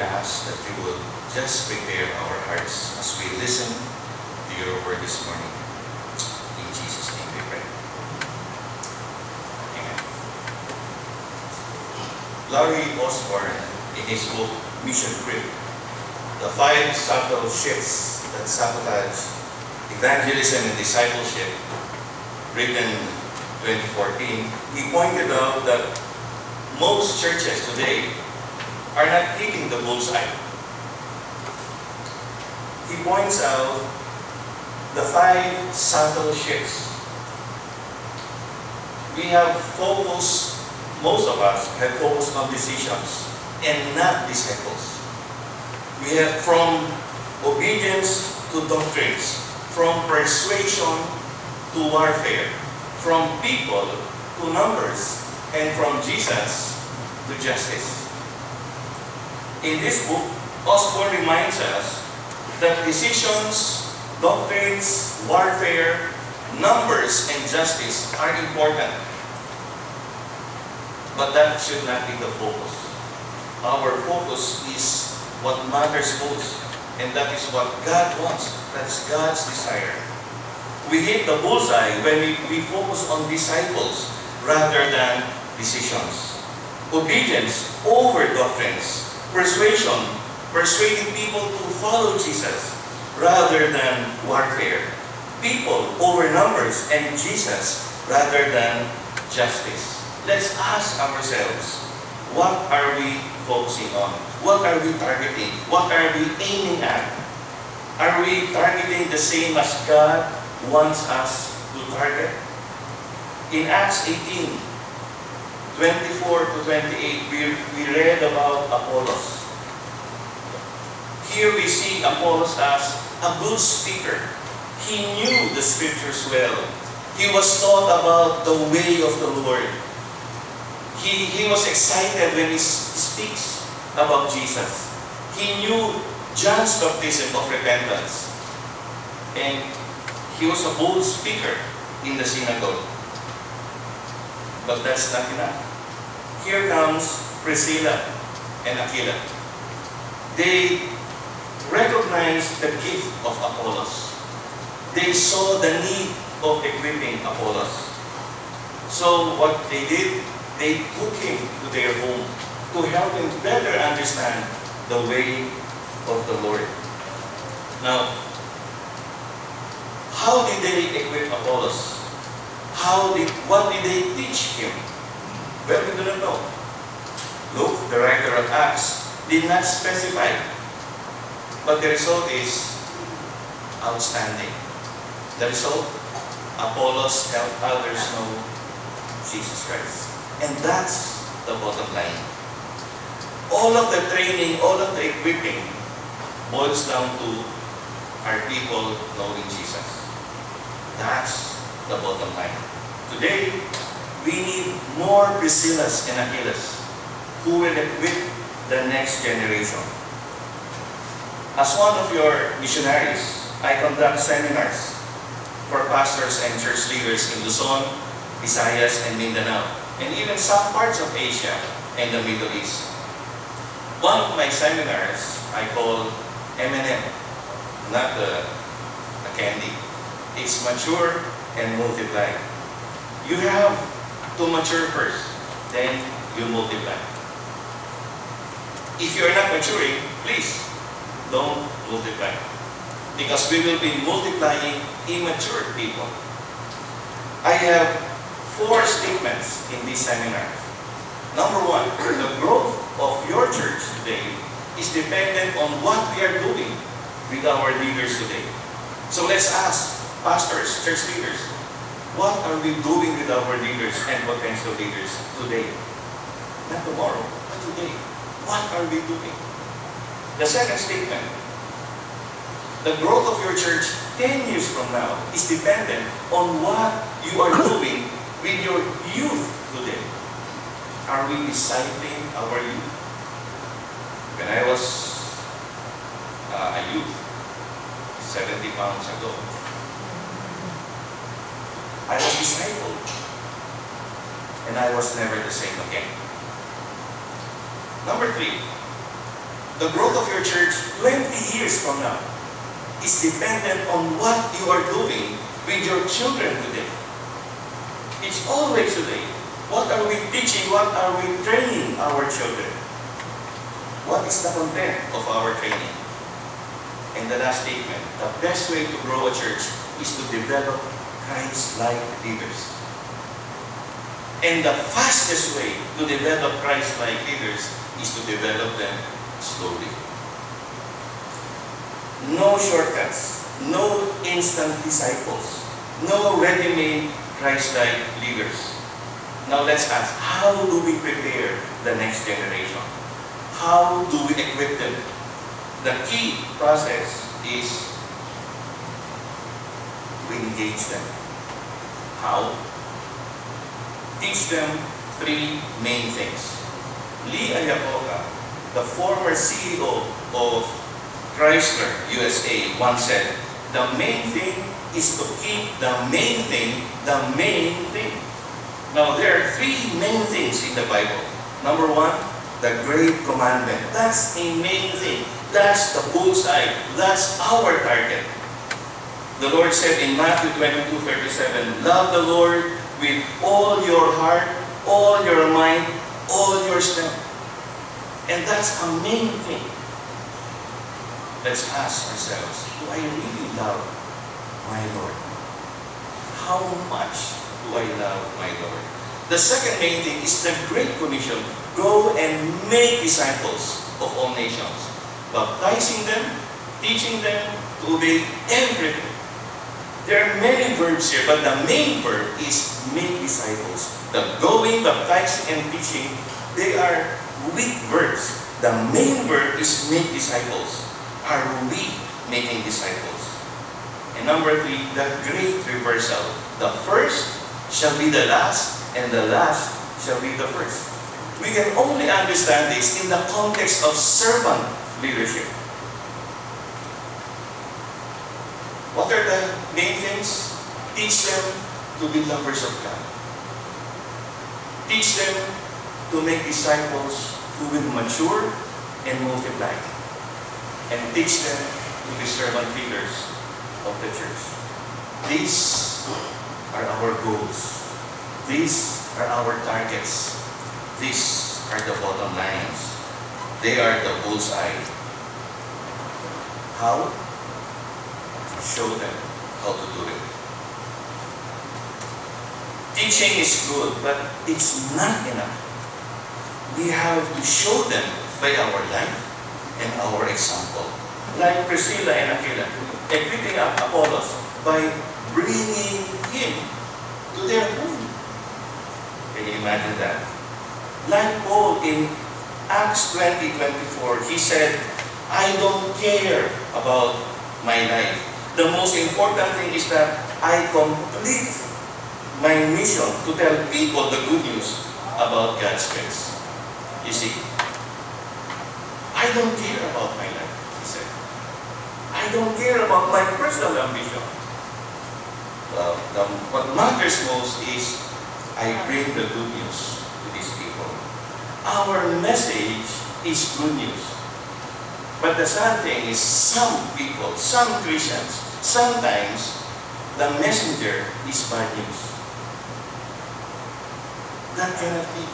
Ask that you will just prepare our hearts as we listen to your word this morning. In Jesus' name we pray. Amen. Larry Osborne, in his book Mission Creep, The Five Subtle Shifts That Sabotage Evangelism and Discipleship, written 2014, he pointed out that most churches today are not hitting the bullseye. He points out the five subtle shifts. We have focused, most of us have focused on decisions and not disciples. We have from obedience to doctrines, from persuasion to warfare, from people to numbers, and from Jesus to justice. In this book, Osborne reminds us that decisions, doctrines, warfare, numbers, and justice are important. But that should not be the focus. Our focus is what matters most, and that is what God wants. That's God's desire. We hit the bullseye when we, we focus on disciples rather than decisions. Obedience over doctrines persuasion, persuading people to follow Jesus rather than warfare. People over numbers and Jesus rather than justice. Let's ask ourselves, what are we focusing on? What are we targeting? What are we aiming at? Are we targeting the same as God wants us to target? In Acts 18, 24 to 28, we, we read about Apollos. Here we see Apollos as a good speaker. He knew the scriptures well. He was taught about the way of the Lord. He, he was excited when he speaks about Jesus. He knew John's baptism of repentance. And he was a bold speaker in the synagogue. But that's not enough. Here comes Priscilla and Aquila. They recognized the gift of Apollos. They saw the need of equipping Apollos. So what they did, they took him to their home to help him better understand the way of the Lord. Now, how did they equip Apollos? How did, what did they teach him? Well, we do not know. Luke, the writer of Acts, did not specify. But the result is outstanding. The result, Apollos helped others know Jesus Christ. And that's the bottom line. All of the training, all of the equipping boils down to our people knowing Jesus. That's the bottom line. Today, we need more Priscillas and Aquilas who will equip the next generation. As one of your missionaries, I conduct seminars for pastors and church leaders in Luzon, Visayas, and Mindanao, and even some parts of Asia and the Middle East. One of my seminars I call M&M, not the, the candy. It's mature and multiply. You have to mature first, then you multiply. If you are not maturing, please don't multiply. Because we will be multiplying immature people. I have four statements in this seminar. Number one, the growth of your church today is dependent on what we are doing with our leaders today. So let's ask pastors, church leaders, what are we doing with our leaders and potential leaders today? Not tomorrow, but today. What are we doing? The second statement, the growth of your church 10 years from now is dependent on what you are doing with your youth today. Are we discipling our youth? When I was uh, a youth, 70 pounds ago, discipled. And I was never the same again. Number three, the growth of your church 20 years from now is dependent on what you are doing with your children today. It's always today. What are we teaching? What are we training our children? What is the content of our training? And the last statement, the best way to grow a church is to develop Christ-like leaders. And the fastest way to develop Christ-like leaders is to develop them slowly. No shortcuts, no instant disciples, no ready-made Christ-like leaders. Now let's ask, how do we prepare the next generation? How do we equip them? The key process is to engage them. How? Teach them three main things. Lee Iacocca, the former CEO of Chrysler USA, once said, the main thing is to keep the main thing the main thing. Now, there are three main things in the Bible. Number one, the great commandment. That's a main thing. That's the bullseye. That's our target. The Lord said in Matthew 22, 37, Love the Lord with all your heart, all your mind, all your strength. And that's a main thing. Let's ask ourselves, do I really love my Lord? How much do I love my Lord? The second main thing is the Great Commission. Go and make disciples of all nations, baptizing them, teaching them to obey everything. There are many verbs here, but the main verb is make disciples. The going, the baptizing, and teaching, they are weak verbs. The main verb is make disciples. Are we making disciples? And number three, the great reversal. The first shall be the last, and the last shall be the first. We can only understand this in the context of servant leadership. What are the main things? Teach them to be lovers of God. Teach them to make disciples who will mature and multiply. And teach them to be servant leaders of the church. These are our goals. These are our targets. These are the bottom lines. They are the bullseye. How? Show them how to do it. Teaching is good, but it's not enough. We have to show them by our life and our example. Like Priscilla and Aquila, equipping up Apollos by bringing him to their home. Can you imagine that? Like Paul in Acts 20, 24, he said, I don't care about my life. The most important thing is that I complete my mission to tell people the good news about God's grace. You see, I don't care about my life, he said. I don't care about my personal ambition. Uh, the, what matters most is I bring the good news to these people. Our message is good news. But the sad thing is some people, some Christians, sometimes the messenger is bad news. That cannot be.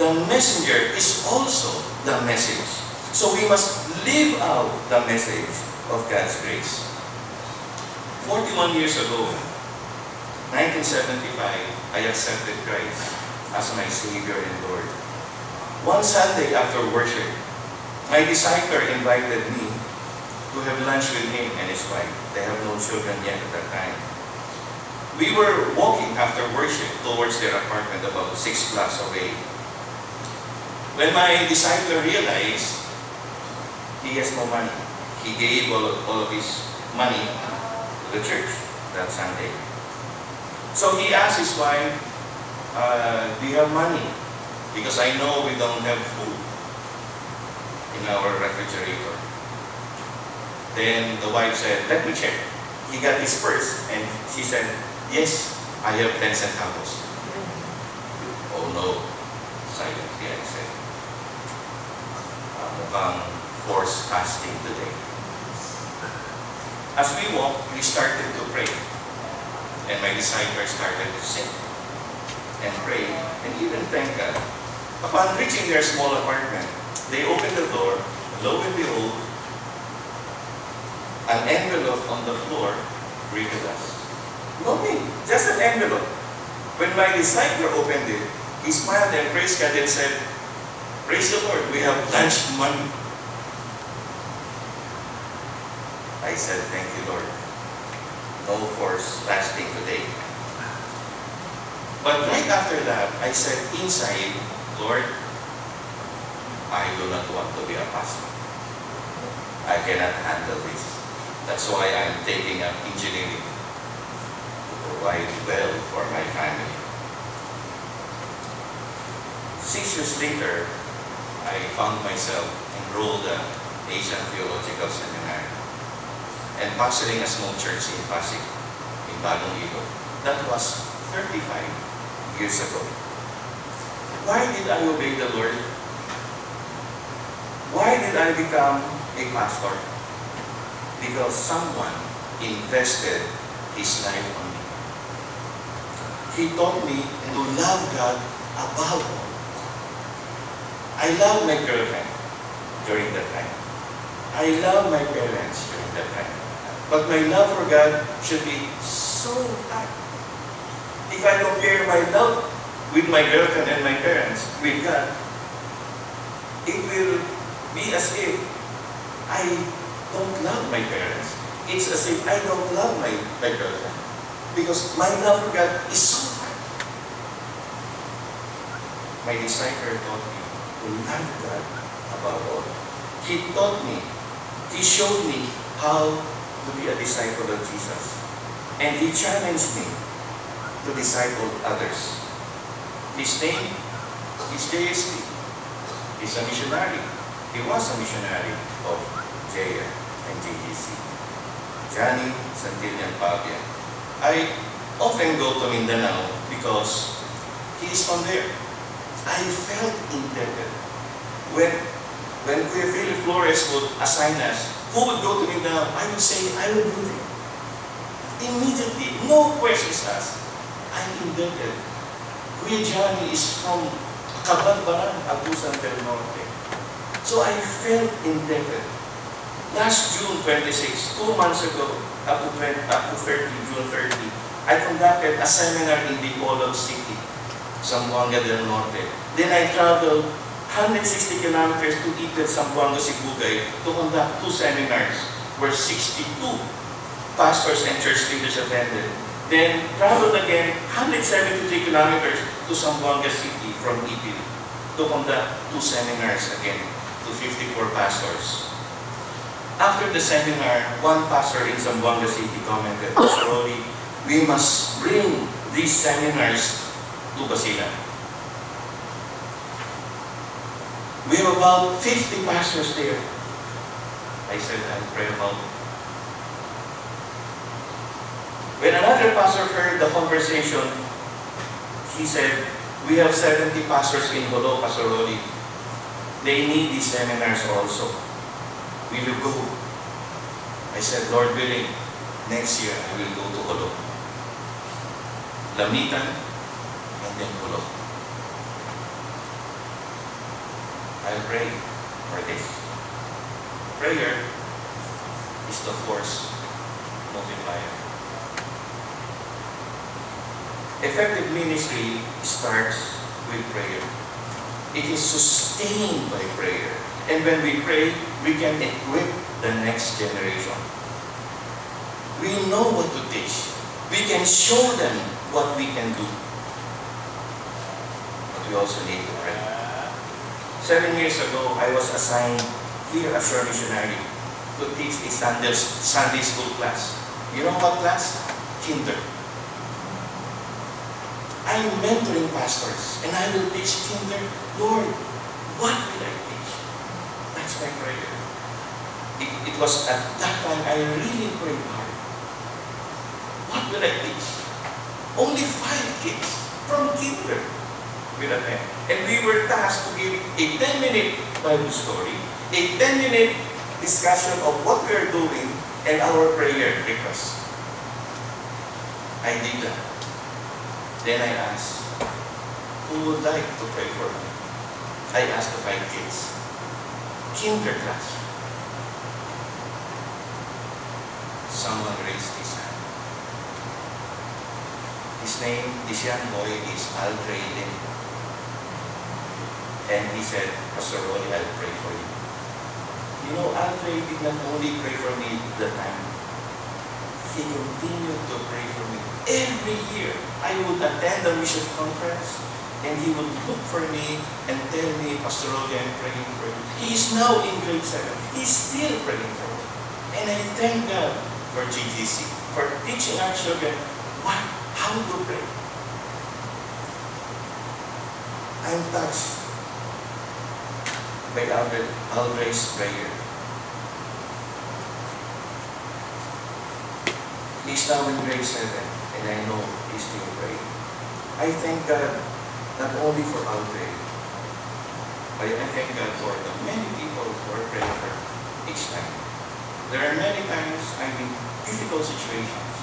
The messenger is also the message. So we must live out the message of God's grace. 41 years ago, 1975, I accepted Christ as my Savior and Lord. One Sunday after worship, my disciple invited me to have lunch with him and his wife. They have no children yet at that time. We were walking after worship towards their apartment about six blocks away. When my disciple realized he has no money, he gave all, all of his money to the church that Sunday. So he asked his wife, uh, do you have money? Because I know we don't have food in our refrigerator. Then the wife said, let me check. He got his purse and she said, yes, I have 10 centavos. Oh no, silently I said. Mukhang force fasting today. As we walked, we started to pray. And my disciples started to sing and pray and even thank God. Upon reaching their small apartment, they opened the door, lo and behold, an envelope on the floor greeted us. Nothing, just an envelope. When my disciple opened it, he smiled and praised God and said, Praise the Lord, we have lunch money. I said, Thank you, Lord. No force fasting today. But right after that, I said inside, Lord, I do not want to be a pastor. I cannot handle this. That's why I'm taking up engineering to provide well for my family. Six years later, I found myself enrolled at Asian Theological Seminary and pastoring a small church in Pasig, in Bagong. That was 35 years ago. Why did I obey the Lord? Why did I become a pastor? Because someone invested his life on me. He taught me to love God above all. I love my girlfriend during that time. I love my parents during that time. But my love for God should be so high. If I compare my love with my girlfriend and my parents with God, it will be as if I don't love my parents. It's as if I don't love my, my girlfriend. Because my love for God is so high. My disciple taught me to love God above all. He taught me, He showed me how to be a disciple of Jesus. And He challenged me to disciple others. His name is JSP. He's a missionary. He was a missionary of JR and GGC. Johnny Santillan Pavia. I often go to Mindanao because he is from there. I felt indebted. When, when Kuya Philip Flores would assign us, who would go to Mindanao? I would say, I will do it. Immediately, no questions asked. I'm indebted. Kuya Johnny is from Cabadbaran, Agusan del Norte. So I felt indebted. Last June 26, two months ago, up to, 20, up to 30, June 30, I conducted a seminar in the Dipolog City, Zamboanga del Norte. Then I traveled 160 kilometers to Ipil, Zamboanga, Sibugay to conduct two seminars where 62 pastors and church leaders attended. Then traveled again 173 kilometers to Zamboanga City from Ipil to conduct two seminars again to 54 pastors. After the seminar, one pastor in Zamboanga City commented, Pastor Rolly, we must bring these seminars to Basilan. We have about 50 pastors there. I said, I'll pray about it. When another pastor heard the conversation, he said, we have 70 pastors in Jolo, Pastor Rolly. They need these seminars also. We will go. I said, Lord willing, next year I will go to Jolo. Lamitan, and then Jolo. I'll pray for this. Prayer is the force multiplier. Effective ministry starts with prayer. It is sustained by prayer. And when we pray, we can equip the next generation. We know what to teach. We can show them what we can do. But we also need to pray. Seven years ago, I was assigned here as a missionary to teach a Sunday, school class. You know what class? Kinder. I'm mentoring pastors and I will teach kinder. Lord, what will I my prayer. It, it was at that time I really prayed hard. What will I teach? Only five kids from kinder with a pen. And we were tasked to give a 10-minute Bible story, a a 10-minute discussion of what we are doing and our prayer request. I did that. Then I asked, who would like to pray for me? I asked the five kids. Kinder class. Someone raised his hand. His name, this young boy is Aldrey Lim. And he said, Pastor Rolly, I'll pray for you. You know, Andre did not only pray for me that time. He continued to pray for me. Every year, I would attend the mission conference and he would look for me and tell me, Pastor Rolly, I'm praying for you. He is now in grade 7. He's still praying for me. And I thank God for GGC, for teaching our children what, how to pray. I'm touched by Albert, Alvarez's prayer. He's now in grade 7, and I know he's still praying. I thank God not only for Alvare, but I thank God for the many people who are praying for each time. There are many times I'm in difficult situations.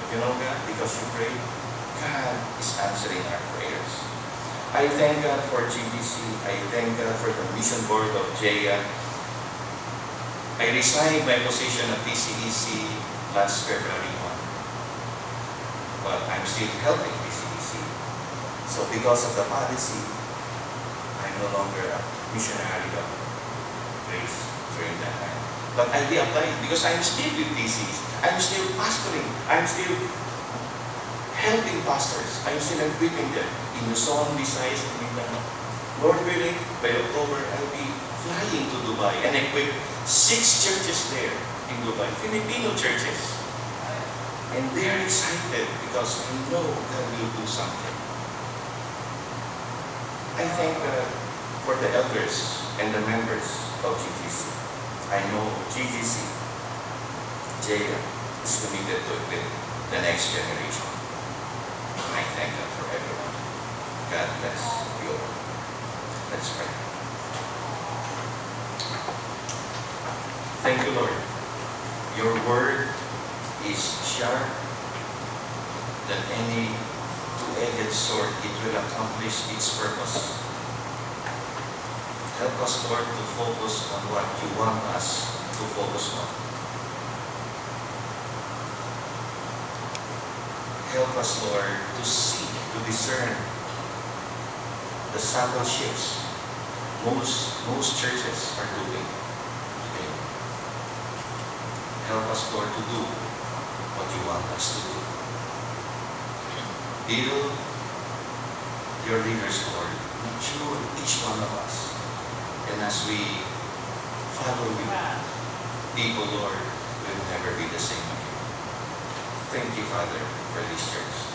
But you know God, because you pray, God is answering our prayers. I thank God for GGC. I thank God for the mission board of JEA. I resigned my position at PCEC last February 1. But I'm still helping. So because of the policy, I'm no longer a missionary of grace during that time. But I reapplied because I'm still with DCs. I'm still pastoring. I'm still helping pastors. I'm still equipping them in Luzon, Visayas, and Mindanao. Lord willing, by October, I'll be flying to Dubai and equip six churches there in Dubai, Filipino churches. And they're excited because I know God will do something. I thank God for the elders and the members of GGC. I know GGC, JEA, is committed to equip the next generation. I thank God for everyone. God bless you all. Let's pray. Thank you, Lord. Your word is sharp than any two-edged sword. It will accomplish its purpose. Help us, Lord, to focus on what you want us to focus on. Help us, Lord, to seek, to discern the subtle shifts most, most churches are doing today. Help us, Lord, to do what you want us to do. Build your leaders, Lord. Mature each one of us. And as we follow you, people, Lord, will never be the same again. Thank you, Father, for this church.